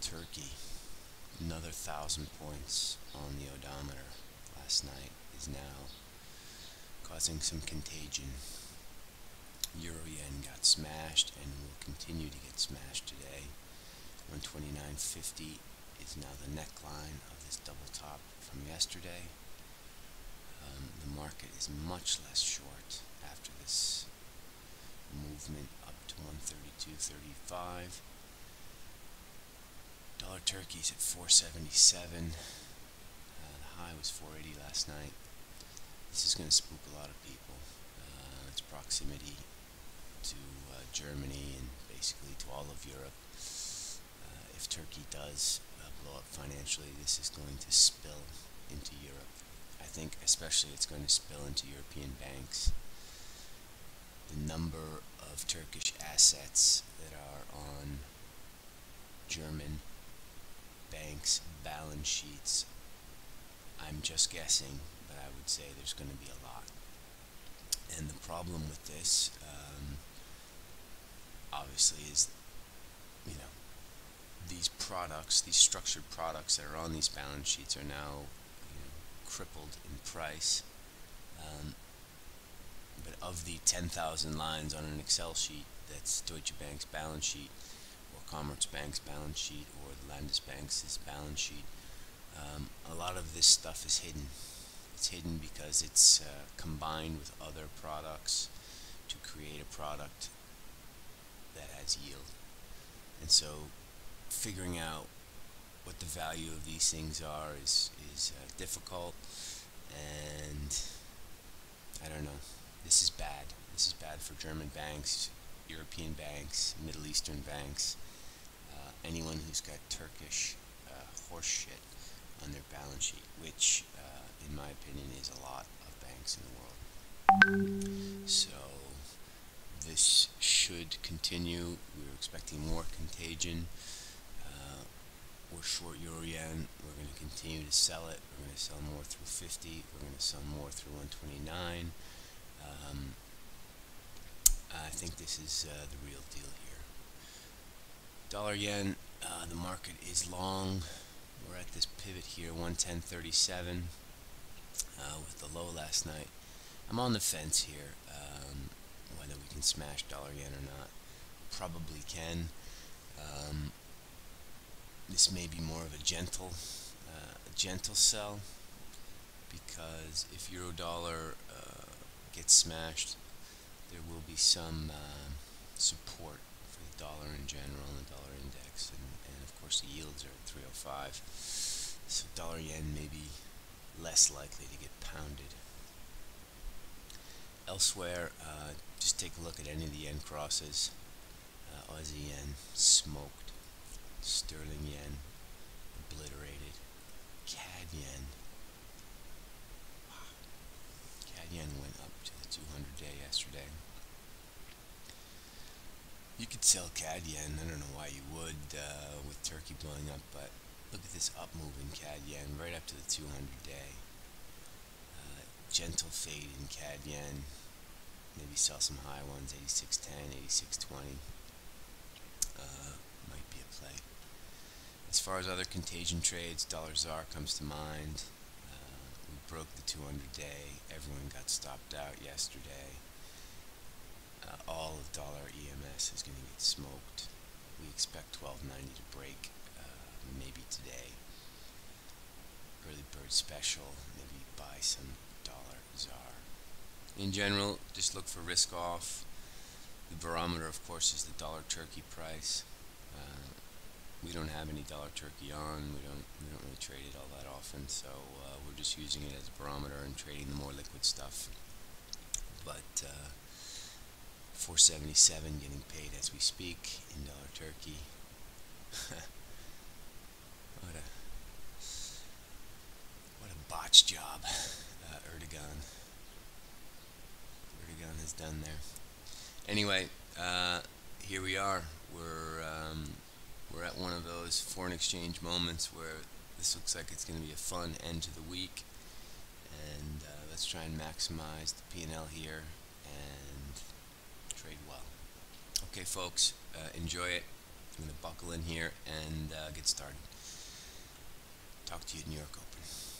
Turkey, another thousand points on the odometer last night is now causing some contagion. Euro yen got smashed and will continue to get smashed today. 129.50 is now the neckline of this double top from yesterday. Um, the market is much less short after this movement up to 132.35. Dollar turkey's at 477. Uh, the high was 480 last night. This is going to spook a lot of people. Uh, its proximity to uh, Germany and basically to all of Europe. Uh, if Turkey does uh, blow up financially, this is going to spill into Europe. I think especially it's going to spill into European banks. The number of Turkish assets that are on German banks' balance sheets, I'm just guessing, but I would say there's going to be a lot. And the problem with this, um, obviously, is you know these products, these structured products that are on these balance sheets are now you know, crippled in price. Of the 10,000 lines on an Excel sheet that's Deutsche Bank's balance sheet, or Commerzbank's balance sheet, or the Landesbank's balance sheet, um, a lot of this stuff is hidden. It's hidden because it's uh, combined with other products to create a product that has yield. And so figuring out what the value of these things are is, is uh, difficult and I don't know. This is bad. This is bad for German banks, European banks, Middle Eastern banks, uh, anyone who's got Turkish uh, horse shit on their balance sheet, which, uh, in my opinion, is a lot of banks in the world. So this should continue. We're expecting more contagion. Uh, we're short euro yen. We're going to continue to sell it. We're going to sell more through 50. We're going to sell more through 129. Um, I think this is uh, the real deal here. Dollar yen, uh, the market is long. We're at this pivot here, 110.37, uh, with the low last night. I'm on the fence here, um, whether we can smash dollar yen or not. Probably can. Um, this may be more of a gentle, uh, a gentle sell, because if euro dollar uh, gets smashed, there will be some uh, support for the dollar in general and the dollar index, and, and of course the yields are at 305. So dollar yen may be less likely to get pounded. Elsewhere, uh, just take a look at any of the yen crosses. Uh, Aussie yen smoked, sterling yen obliterated, CAD yen. Wow. CAD yen went up to the 200 day yesterday. You could sell CAD yen. I don't know why you would uh, with Turkey blowing up, but look at this up move in CAD yen right up to the 200 day. Uh, gentle fade in CAD yen. Maybe sell some high ones, 86.10, 86.20. Uh, might be a play. As far as other contagion trades, dollar ZAR comes to mind. Uh, we broke the 200 day. Everyone got stopped out yesterday uh, all of dollar EMS is smoked. We expect 1290 to break uh, maybe today. Early bird special, maybe buy some dollar ZAR. In general, just look for risk off. The barometer, of course, is the dollar turkey price. Uh, we don't have any dollar turkey on. We don't we don't really trade it all that often, so uh, we're just using it as a barometer and trading the more liquid stuff. But uh, 477 getting paid as we speak in dollar turkey. what a what a botch job uh, Erdogan Erdogan has done there. Anyway, uh, here we are. We're um, we're at one of those foreign exchange moments where this looks like it's going to be a fun end to the week, and uh, let's try and maximize the P&L here and trade well. Okay, folks, uh, enjoy it. I'm going to buckle in here and uh, get started. Talk to you at New York Open.